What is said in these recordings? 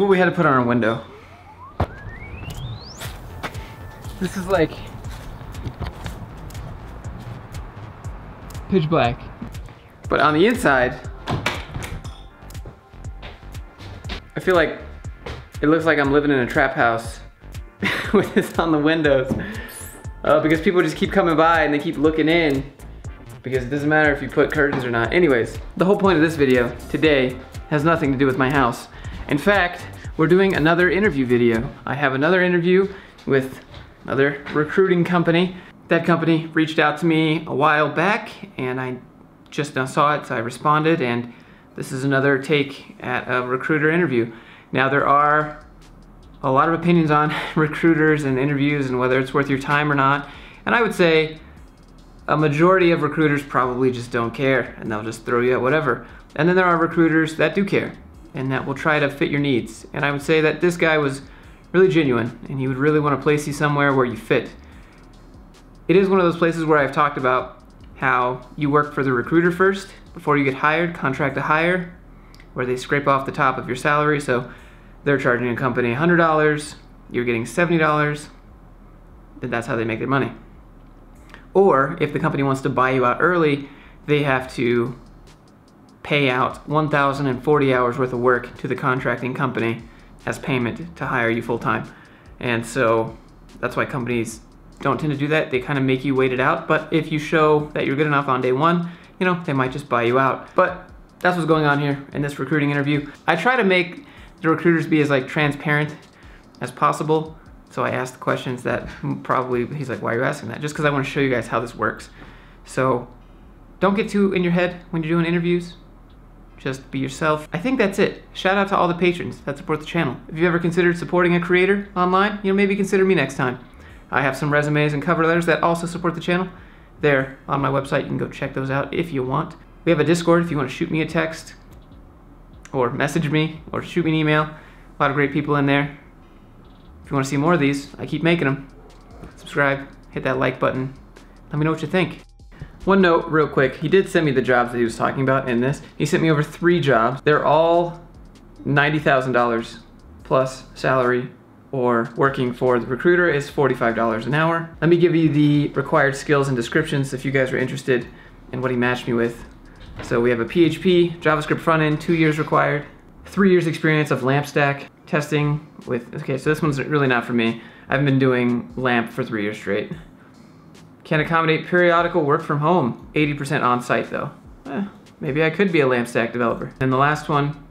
What we had to put on our window. This is like pitch black. But on the inside, I feel like it looks like I'm living in a trap house with this on the windows. Uh, because people just keep coming by and they keep looking in because it doesn't matter if you put curtains or not. Anyways, the whole point of this video today has nothing to do with my house. In fact, we're doing another interview video. I have another interview with another recruiting company. That company reached out to me a while back and I just now saw it, so I responded and this is another take at a recruiter interview. Now there are a lot of opinions on recruiters and interviews and whether it's worth your time or not. And I would say a majority of recruiters probably just don't care and they'll just throw you at whatever. And then there are recruiters that do care and that will try to fit your needs. And I would say that this guy was really genuine and he would really want to place you somewhere where you fit. It is one of those places where I've talked about how you work for the recruiter first before you get hired, contract to hire, where they scrape off the top of your salary. So they're charging a company $100, you're getting $70, then that's how they make their money. Or if the company wants to buy you out early, they have to pay out 1,040 hours worth of work to the contracting company as payment to hire you full time. And so that's why companies don't tend to do that. They kind of make you wait it out. But if you show that you're good enough on day one, you know, they might just buy you out. But that's what's going on here in this recruiting interview. I try to make the recruiters be as like transparent as possible so I asked questions that probably, he's like, why are you asking that? Just because I want to show you guys how this works. So don't get too in your head when you're doing interviews. Just be yourself. I think that's it. Shout out to all the patrons that support the channel. If you've ever considered supporting a creator online, you know, maybe consider me next time. I have some resumes and cover letters that also support the channel. There on my website, you can go check those out if you want. We have a Discord if you want to shoot me a text or message me or shoot me an email. A lot of great people in there. If you want to see more of these, I keep making them. Subscribe, hit that like button. Let me know what you think. One note real quick, he did send me the jobs that he was talking about in this. He sent me over three jobs. They're all $90,000 plus salary or working for the recruiter is $45 an hour. Let me give you the required skills and descriptions if you guys are interested in what he matched me with. So we have a PHP, JavaScript front end, two years required, three years experience of LAMP stack, testing with, okay, so this one's really not for me. I've been doing LAMP for three years straight. Can accommodate periodical work from home, 80% on site though. Eh, maybe I could be a LAMP stack developer. And the last one,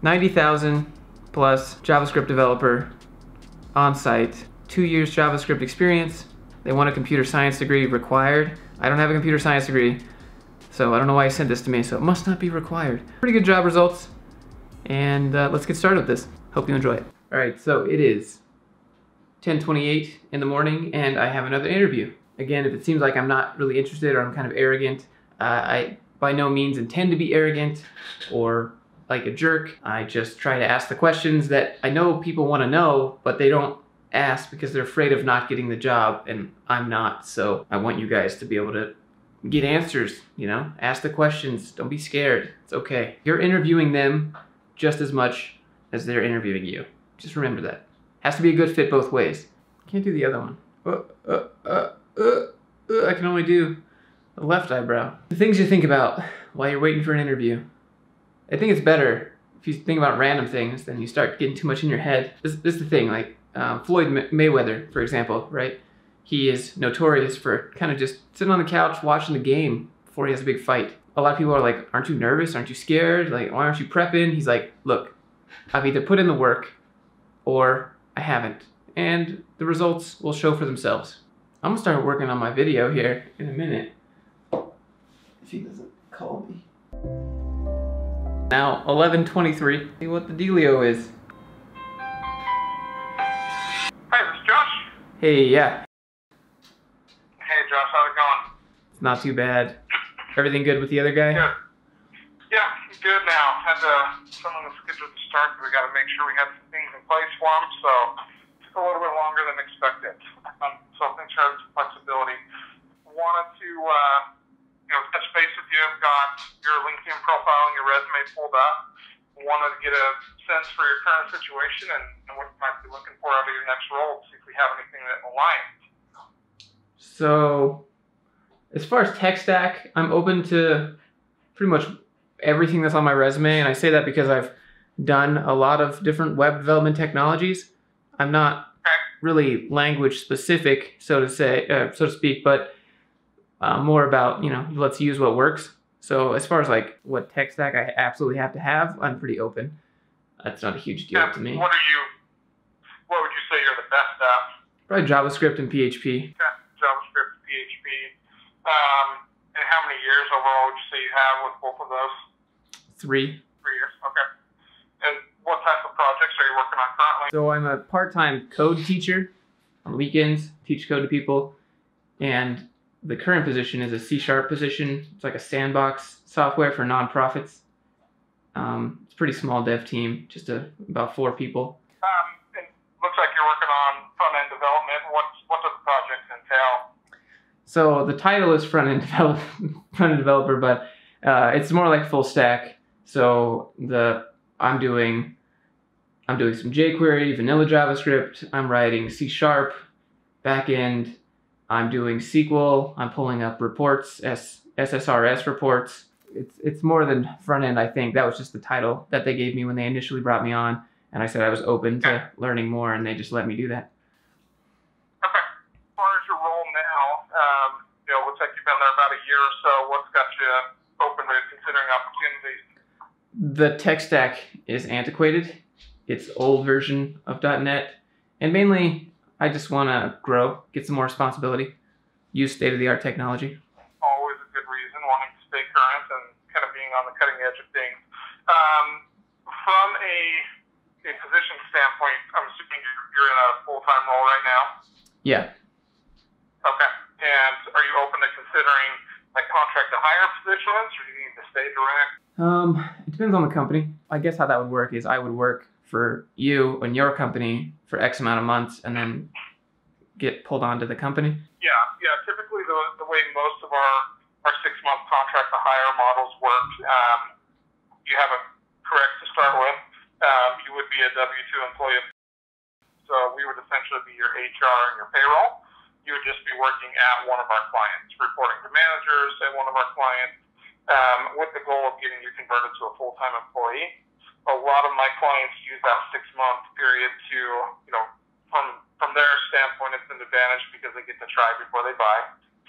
90,000 plus JavaScript developer on site, two years JavaScript experience. They want a computer science degree required. I don't have a computer science degree, so I don't know why he sent this to me, so it must not be required. Pretty good job results, and uh, let's get started with this. Hope you enjoy it. All right, so it is 10:28 in the morning, and I have another interview. Again, if it seems like I'm not really interested or I'm kind of arrogant, uh, I by no means intend to be arrogant or like a jerk. I just try to ask the questions that I know people want to know, but they don't ask because they're afraid of not getting the job, and I'm not. So I want you guys to be able to get answers, you know? Ask the questions. Don't be scared. It's okay. You're interviewing them just as much as they're interviewing you. Just remember that. Has to be a good fit both ways. Can't do the other one. Uh, uh, uh, uh, uh, I can only do the left eyebrow. The things you think about while you're waiting for an interview. I think it's better if you think about random things than you start getting too much in your head. This, this is the thing, like uh, Floyd Mayweather, for example, right? He is notorious for kind of just sitting on the couch watching the game before he has a big fight. A lot of people are like, aren't you nervous? Aren't you scared? Like, why aren't you prepping? He's like, look, I've either put in the work or I haven't. And the results will show for themselves. I'm gonna start working on my video here in a minute. If he doesn't call me. Now, 11.23. See what the dealio is. Hey, this is Josh. Hey, yeah. Hey, Josh, how's it going? It's not too bad. Everything good with the other guy? Good. Yeah, he's good now. Had uh, to, someone was scheduled to start, but we got to make sure we have some things in place for him, so it took a little bit longer than expected. Um, some flexibility. Wanted to, uh, you know, touch base with you. I've got your LinkedIn profile and your resume pulled up. wanted to get a sense for your current situation and, and what you might be looking for out of your next role. See if we have anything that aligns. So, as far as tech stack, I'm open to pretty much everything that's on my resume, and I say that because I've done a lot of different web development technologies. I'm not really language specific, so to say, uh, so to speak, but uh, more about you know let's use what works. So as far as like what tech stack I absolutely have to have, I'm pretty open. That's not a huge deal Yeah, to me. What are you? What would you say you're the best at? Probably JavaScript and PHP. JavaScript, PHP. Um, and how many years overall would you say you have with both of those? Three. Three years. Okay. And what type of projects are you working on currently? So I'm a part-time code teacher on weekends, teach code to people, and the current position is a C sharp position. It's like a sandbox software for nonprofits. Um, it's a pretty small dev team, just a, about four people. Um, and looks like you're working on front end development. What what does the project entail? So the title is front end develop, front end developer, but uh, it's more like full stack. So the I'm doing I'm doing some jQuery, vanilla JavaScript. I'm writing C sharp, backend. I'm doing SQL. I'm pulling up reports, S, SSRS reports. It's it's more than front end. I think that was just the title that they gave me when they initially brought me on, and I said I was open to learning more, and they just let me do that. Okay. As far as your role now, um, you know, looks like you've been there about a year or so. What's got you open to considering opportunities? the tech stack is antiquated. It's old version of .NET, and mainly I just want to grow, get some more responsibility, use state of the art technology. Always a good reason, wanting to stay current and kind of being on the cutting edge of things. Um, from a, a position standpoint, I'm assuming you're, you're in a full time role right now. Yeah, Okay. And are you open to considering like contract to hire positions, or do you need to stay direct? um, it depends on the company. I guess how that would work is I would work for you and your company for X amount of months, and then get pulled onto the company. Yeah, yeah. Typically, the, the way most of our, our six month contract to hire models work, um, you have a correct to start with. Um, you would be a W two employee. So we would essentially be your HR and your payroll. You would just be working at one of our clients, reporting to managers at one of our clients, um, with the goal of getting you converted to a full time employee. A lot of my clients use that six month period to, you know, from from their standpoint, it's an advantage because they get to try before they buy.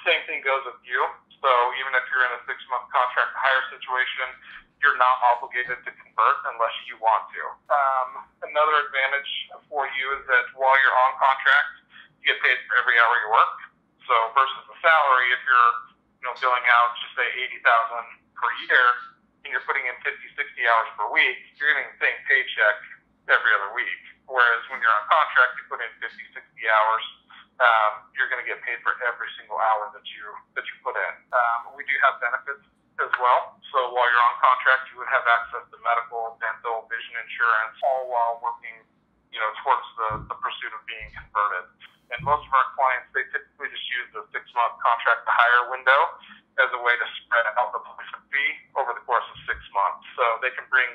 Same thing goes with you. So even if you're in a six month contract hire situation, you're not obligated to convert unless you want to. Um, another advantage for you is that while you're on contract, you get paid for every hour you work. So versus the salary, if you're you know billing out just say eighty thousand per year and you're putting in 50, 60 hours per week, you're getting the same paycheck every other week. Whereas when you're on contract, you put in 50, 60 hours, um, you're going to get paid for every single hour that you that you put in. Um, we do have benefits as well. So while you're on contract, you would have access to medical, dental, vision insurance, all while working, you know, towards the, the pursuit of being converted. And most of our clients, they typically just use the six month contract to hire window as a way to spread out the placement fee over the course of six months. So they can bring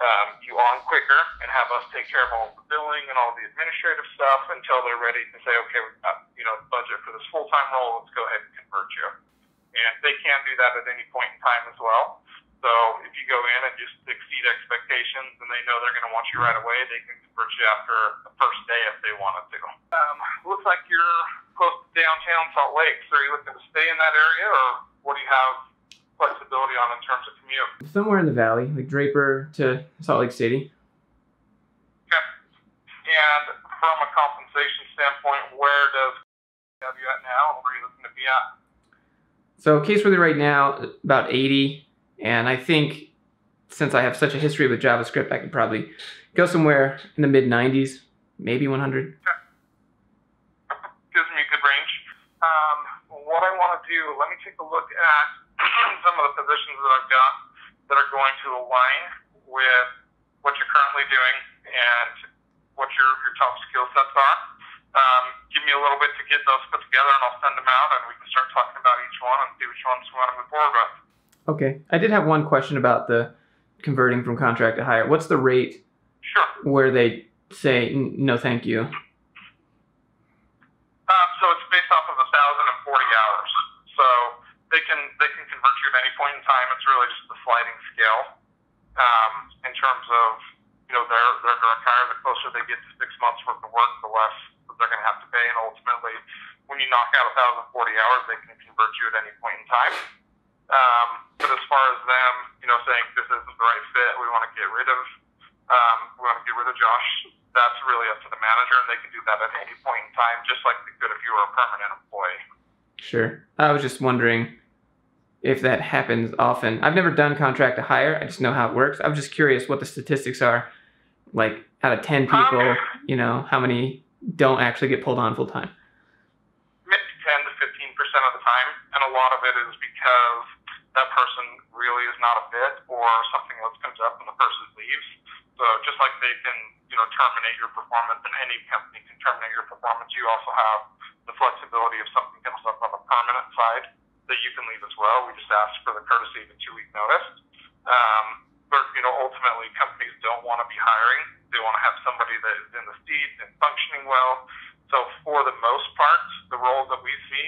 um, you on quicker and have us take care of all the billing and all the administrative stuff until they're ready to say, okay, we've got you know budget for this full time role. Let's go ahead and convert you. And they can do that at any point in time as well. So if you go in and just exceed expectations and they know they're going to want you right away, they can convert you after the first day if they wanted to. Um, looks like you're close to downtown Salt Lake. So are you looking to stay in that area, or what do you have flexibility on in terms of commute? Somewhere in the valley, like Draper to Salt Lake City. And from a compensation standpoint, where does you at now, and where are you looking to be at? So Caseworthy right now about 80, and I think since I have such a history with JavaScript, I could probably go somewhere in the mid 90s, maybe 100. gives me a good range. Um, what I want to do, let me take a look at some of the positions that I've got that are going to align with what you're currently doing and what your, your top skill sets are. Um, give me a little bit to get those put together and I'll send them out and we can start talking about each one and see which ones we want to move forward with. Okay. I did have one question about the converting from contract to hire, what's the rate Sure. where they say no, thank you? Um, so it's based off of a thousand and forty hours. So they can they can convert you at any point in time. It's really just a sliding scale. Um, in terms of you know their their direct hire, the closer they get to six months worth of work, the less that they're going to have to pay. And ultimately, when you knock out a thousand forty hours, they can convert you at any point in time. Um, but as far as them, you know, saying this isn't the right fit, we want to get rid of, um, we want to get rid of Josh. That's really up to the manager, and they can do that at any point in time, just like they could if you were a permanent employee. Sure. I was just wondering if that happens often. I've never done contract to hire. I just know how it works. I was just curious what the statistics are. Like out of 10 people, Um, you know, how many don't actually get pulled on full time? maybe 10 to 15 percent of the time, and a lot of it is because that person really is not a fit, or something else comes up and the person leaves. So just like they can, you know, terminate your performance, and any company can terminate your performance, you also have the flexibility if something comes up on the permanent side that you can leave as well. We just ask for the courtesy of a two-week notice. Um, but you know, ultimately, companies don't want to be hiring. They want to have somebody that is in the seat and functioning well. So for the most part, the roles that we see,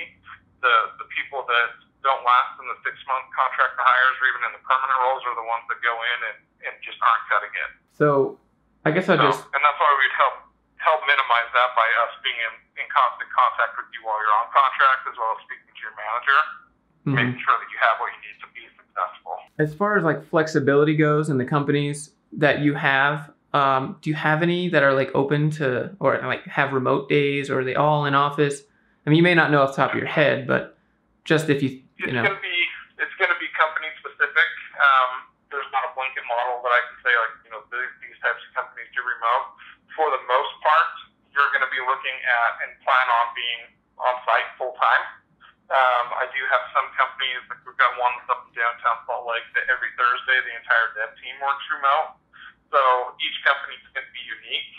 the the people that don't last in the six month contract to hires or even in the permanent roles are the ones that go in and, and just aren't cutting it. So I guess I'll So, just, and that's why we'd help help minimize that by us being in, in constant contact with you while you're on contract as well as speaking to your manager, Mhm. making sure that you have what you need to be successful. as far as like flexibility goes in the companies that you have, um, do you have any that are like open to or like have remote days or are they all in office? I mean, you may not know off the top of your head, but just if you, It's you know, gonna be it's gonna be company specific. Um, there's a model that I can say like you know these, types of companies do remote. For the most part, you're gonna be looking at and plan on being on site full time. Um, I do have some companies like we've got one up in downtown Salt Lake that every Thursday the entire dev team works remote. So each company is going to be unique.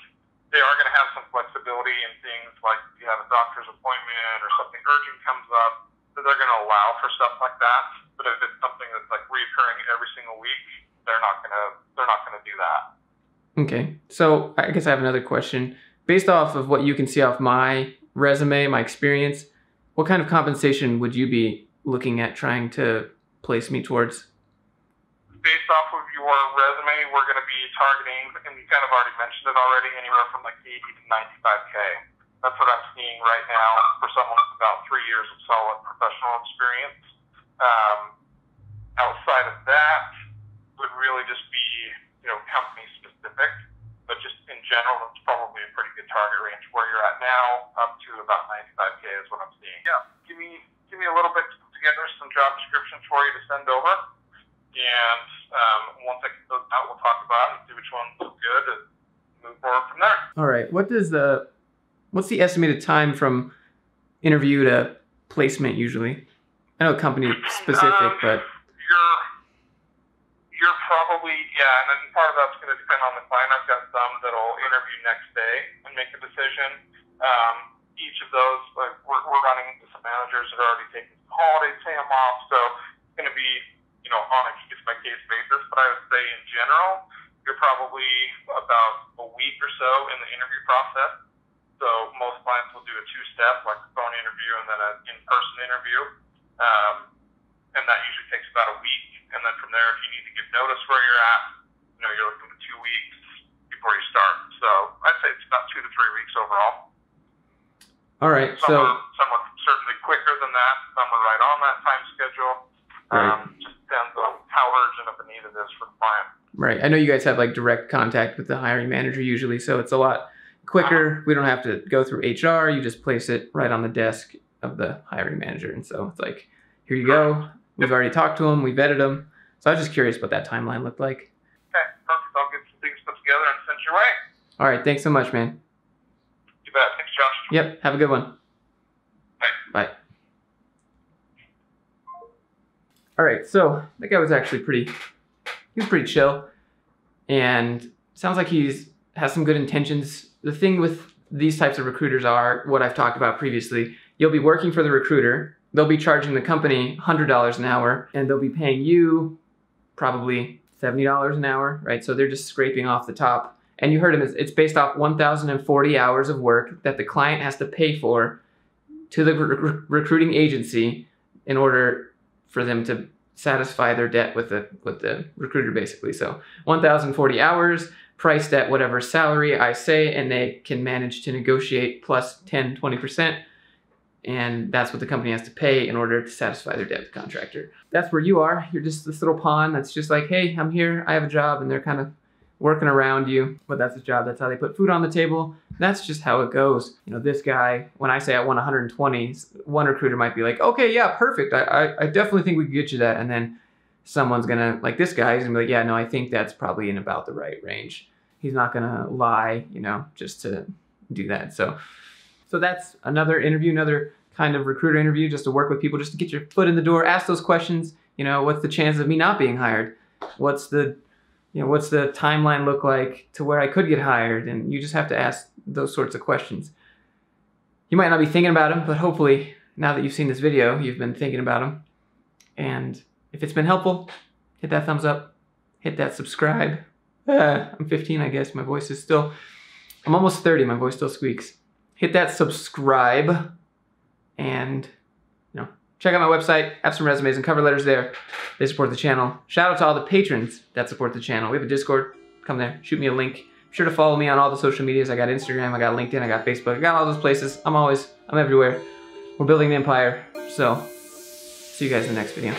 They are going to have some flexibility in things like if you have a doctor's appointment or something urgent comes up, that they're going to allow for stuff like that. But if it's something that's like reoccurring every single week, they're not going to they're not going to do that. Okay. So I guess I have another question. Based off of what you can see off my resume, my experience, what kind of compensation would you be looking at trying to place me towards? Based off of your resume, we're going to be targeting, and you kind of already mentioned it already, anywhere from like 80 to 95k. That's what I'm seeing right now for someone with about three years of solid professional experience. Um, outside of that, would really just be you know company specific, but just in general, that's probably a pretty good target range where you're at now, up to about 95k is what I'm seeing. Yeah, give me give me a little bit to put together some job descriptions for you to send over, and um, once I get those out, we'll talk about it and see which ones look good and move forward from there. All right. What does the what's the estimated time from interview to placement usually? I know company specific, Um, but you're you're probably yeah, and then part of that's going to depend on the client. I've got some that'll interview next day and make a decision. Um, each of those, like we're, we're running into some managers that are already taking holiday time off, so it's going to be you know on a case by case basis. But I would say in general, you're probably about a week or so in the interview process. So most clients will do a two step, like a phone interview and then an in person interview. Um, and that usually takes about a week. And then from there, if notice where you're at, you know, you're looking at two weeks before you start. So I'd say it's about two to three weeks overall. all right. Some, So are, some are certainly quicker than that. Some are right on that time schedule. Right. Um, just depends on how urgent of a need it is for the client. right. I know you guys have like direct contact with the hiring manager usually, so it's a lot quicker. We don't have to go through HR. You just place it right on the desk of the hiring manager, and so it's like, here you go. We've already talked to him. We vetted him. So I was just curious what that timeline looked like. Okay, perfect. I'll get some things put together and send your way. All right. Thanks so much, man. You bet. Thanks, Josh. Yep. Have a good one. Bye. Bye. All right, so that guy was actually pretty. He was pretty chill, and sounds like he's has some good intentions. The thing with these types of recruiters are what I've talked about previously. You'll be working for the recruiter. They'll be charging the company hundred dollars an hour, and they'll be paying you probably $70 an hour, right? So they're just scraping off the top. And you heard him, it's based off 1,040 hours of work that the client has to pay for to the re- recruiting agency in order for them to satisfy their debt with the with the recruiter basically. So 1040 hours priced at whatever salary I say and they can manage to negotiate plus 10 20% and that's what the company has to pay in order to satisfy their debt the contractor. That's where you are. You're just this little pawn that's just like, "Hey, I'm here. I have a job." And they're kind of working around you, but that's his job. That's how they put food on the table. That's just how it goes. You know, this guy, when I say I want 120, one recruiter might be like, okay, yeah, perfect. I, I, I definitely think we could get you that. And then someone's gonna, like this guy, he's gonna be like, yeah, no, I think that's probably in about the right range. He's not gonna lie, you know, just to do that. So, so that's another interview, another kind of recruiter interview, just to work with people, just to get your foot in the door, ask those questions. You know, what's the chance of me not being hired? What's the you know, what's the timeline look like to where I could get hired? And you just have to ask those sorts of questions. You might not be thinking about them, but hopefully now that you've seen this video, you've been thinking about them. And if it's been helpful, hit that thumbs up, hit that subscribe. Uh, I'm 15, I guess. My voice is still, I'm almost 30. My voice still squeaks. Hit that subscribe and you know Check out my website, have some resumes and cover letters there. They support the channel. Shout out to all the patrons that support the channel. We have a Discord. Come there, shoot me a link. Be sure to follow me on all the social medias. I got Instagram, I got LinkedIn, I got Facebook, I got all those places. I'm always, I'm everywhere. We're building an empire. So, see you guys in the next video.